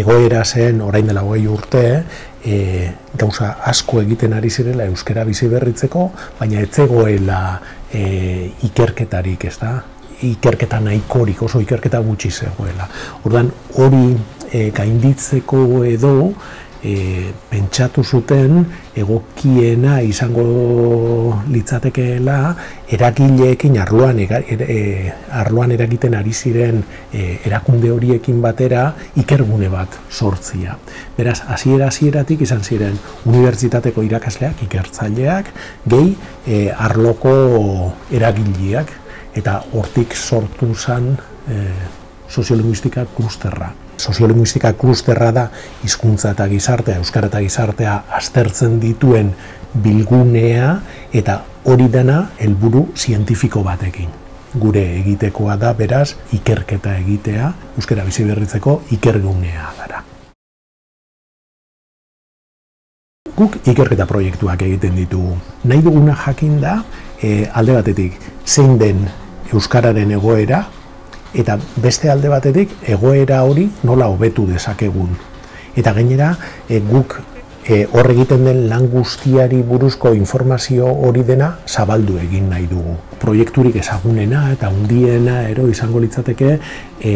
egoera zen orain dela hogei urte, e, gauza asko egiten ari zirela euskara bizi berritzeko, baina ez zegoela e, ikerketarik, ez da? Ikerketa nahikorik, oso ikerketa gutxi zegoela. Ordan hori e, gainditzeko edo, e, pentsatu zuten egokiena izango litzatekeela eragileekin arloan e, arloan eragiten ari ziren e, erakunde horiekin batera ikergune bat sortzia. Beraz, hasiera hasieratik izan ziren unibertsitateko irakasleak, ikertzaileak, gehi e, arloko eragileak eta hortik sortu zen e, soziolinguistika klusterra soziolinguistika klusterra da hizkuntza eta gizartea, euskara eta gizartea aztertzen dituen bilgunea eta hori dena helburu zientifiko batekin. Gure egitekoa da beraz ikerketa egitea, euskara bizi berritzeko ikergunea gara. Guk ikerketa proiektuak egiten ditugu. Nahi duguna jakin da, e, alde batetik, zein den euskararen egoera, eta beste alde batetik egoera hori nola hobetu dezakegun. Eta gainera e, guk e, hor egiten den lan guztiari buruzko informazio hori dena zabaldu egin nahi dugu. Proiekturik ezagunena eta hundiena ero izango litzateke e,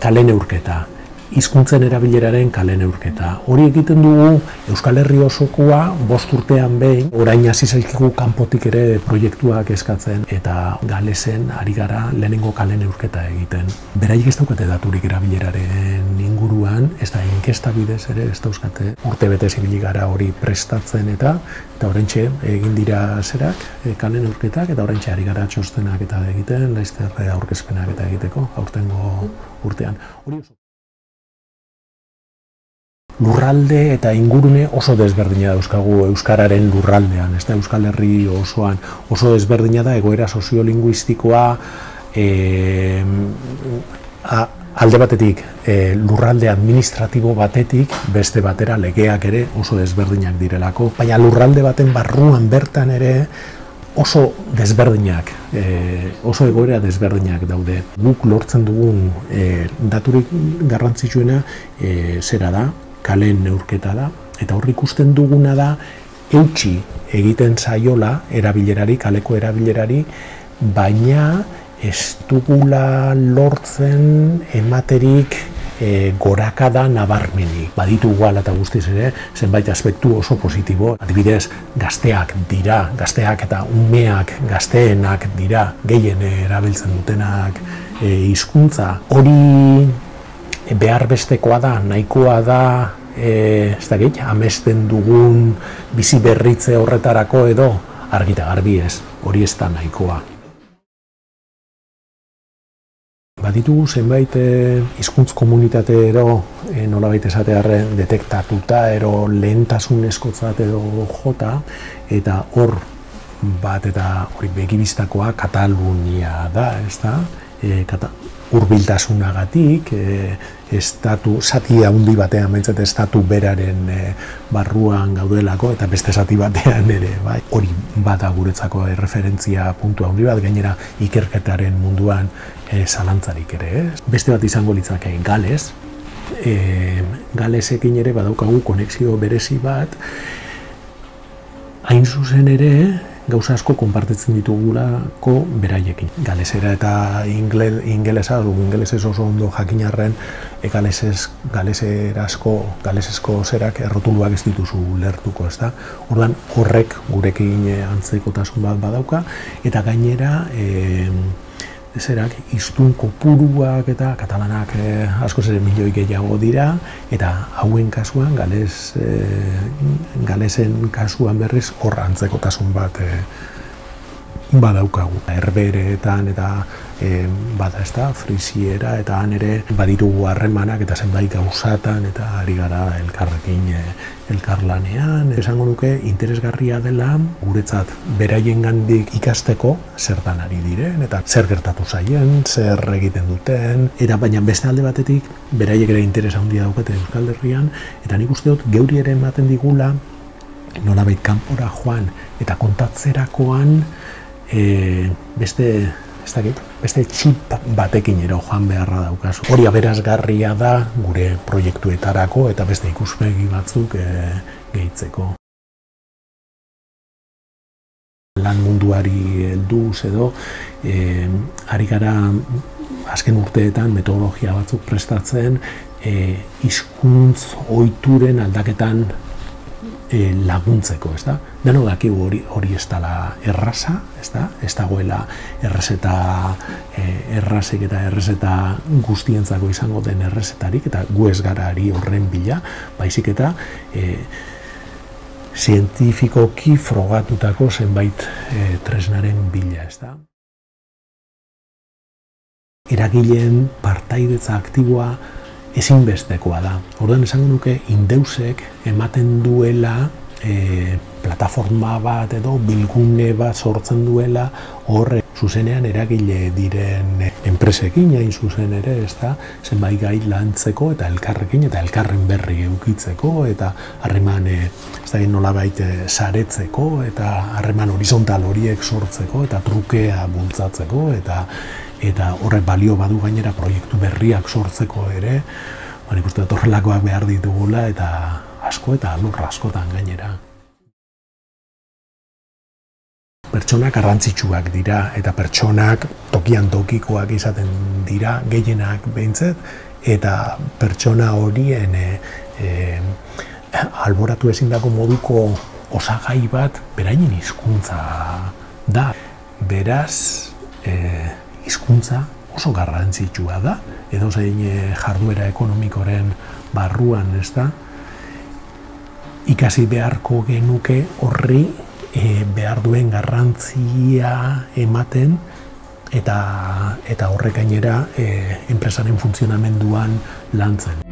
kale neurketa hizkuntzen erabileraren kale neurketa. Hori egiten dugu Euskal Herri osokoa bost urtean behin, orain hasi zaizkigu kanpotik ere proiektuak eskatzen eta galesen ari gara lehenengo kale neurketa egiten. Beraiek ez daukate daturik erabileraren inguruan, ez da inkesta bidez ere ez dauzkate urte bete zibili gara hori prestatzen eta eta oraintxe egin dira zerak e, kale neurketak eta oraintxe ari gara txostenak eta egiten, laizterre aurkezpenak eta egiteko aurtengo urtean. Hori lurralde eta ingurune oso desberdina dauzkagu euskararen lurraldean, ez da Euskal Herri osoan oso desberdina da egoera soziolinguistikoa e, alde batetik e, lurralde administratibo batetik beste batera legeak ere oso desberdinak direlako, baina lurralde baten barruan bertan ere oso desberdinak, e, oso egoera desberdinak daude. Guk lortzen dugun e, daturik garrantzitsuena e, zera da, kalen neurketa da, eta hor ikusten duguna da, eutxi egiten zaiola erabilerari, kaleko erabilerari, baina ez dugula lortzen ematerik e, goraka da nabarmenik. Baditu guala eta guztiz ere, zenbait aspektu oso positibo. Adibidez, gazteak dira, gazteak eta umeak gazteenak dira, gehien erabiltzen dutenak e, hizkuntza. Hori behar bestekoa da, nahikoa da, e, ez da git, amesten dugun bizi berritze horretarako edo, argita garbi ez, hori ez da nahikoa. Baditugu zenbait e, hizkuntz komunitate ero e, nolabait esatearren detektatuta ero lehentasun eskotzat edo jota eta hor bat eta hori begibistakoa Katalunia da, ez da? E, kata, urbiltasunagatik, e, estatu, zati handi batean, mentzat, estatu beraren e, barruan gaudelako, eta beste zati batean ere, bai, hori bada guretzako erreferentzia puntu handi bat, gainera ikerketaren munduan e, zalantzarik ere, ez? Beste bat izango litzake gales, e, galesekin ere badaukagu konexio berezi bat, hain zuzen ere, gauza asko konpartitzen ditugulako beraiekin. Galesera eta ingelesa, dugu ingelesez oso ondo jakinarren, e galesez, galeserazko, galesezko zerak errotuluak ez dituzu lertuko, ez da? Ordan horrek gurekin antzekotasun bat badauka, eta gainera, e, zerak iztun kopuruak eta katalanak eh, asko zere milioi gehiago dira eta hauen kasuan gales, eh, galesen kasuan berriz hor antzekotasun bat eh, badaukagu. Herberetan eta e, bada ez da, frisiera eta han ere baditugu harremanak eta zenbait gauzatan eta ari gara elkarrekin e, elkarlanean. Esango nuke interesgarria dela guretzat beraien gandik ikasteko zertan ari diren eta zer gertatu zaien, zer egiten duten, eta baina beste alde batetik beraiek ere interesa handia daukate Euskal Herrian eta nik uste dut geuri ere ematen digula nolabait kanpora joan eta kontatzerakoan e, beste ez dakit, beste txip batekin ero joan beharra daukazu. Hori aberazgarria da gure proiektuetarako eta beste ikuspegi batzuk e, gehitzeko. Lan munduari helduz edo, e, ari gara azken urteetan metodologia batzuk prestatzen e, izkuntz oituren aldaketan e, laguntzeko, ez da? Deno dakigu hori, hori ez dela erraza, ez da? Ez dagoela errezeta, e, errazek eta errezeta guztientzako izango den errezetarik, eta gu ez gara ari horren bila, baizik eta e, zientifikoki frogatutako zenbait e, tresnaren bila, ez da? Eragileen partaidetza aktiboa ezinbestekoa da. Orduan esango nuke indeusek ematen duela e, plataforma bat edo bilgune bat sortzen duela horre zuzenean eragile diren enpresekin hain zuzen ere, ez da, zenbait gai lantzeko eta elkarrekin eta elkarren berri eukitzeko eta harreman e, ez da, nola baite saretzeko eta harreman horizontal horiek sortzeko eta trukea bultzatzeko eta eta horre balio badu gainera proiektu berriak sortzeko ere, ba nik uste horrelakoak behar ditugula eta asko eta lurra askotan gainera. Pertsonak garrantzitsuak dira eta pertsonak tokian tokikoak izaten dira gehienak behintzet eta pertsona horien e, e, alboratu ezin dago moduko osagai bat berainen hizkuntza da. Beraz, e, hizkuntza oso garrantzitsua da, edo zein eh, jarduera ekonomikoren barruan, ez da, ikasi beharko genuke horri e, behar duen garrantzia ematen eta eta horrek gainera e, enpresaren funtzionamenduan lantzen.